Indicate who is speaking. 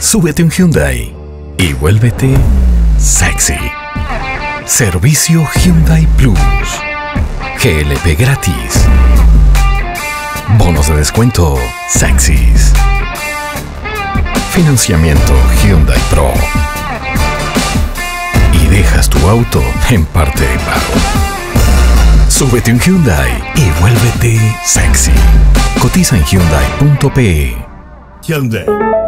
Speaker 1: Súbete un Hyundai y vuélvete sexy. Servicio Hyundai Plus. GLP gratis. Bonos de descuento sexys. Financiamiento Hyundai Pro. Y dejas tu auto en parte de pago. Súbete un Hyundai y vuélvete sexy. Cotiza en Hyundai.pe.
Speaker 2: Hyundai.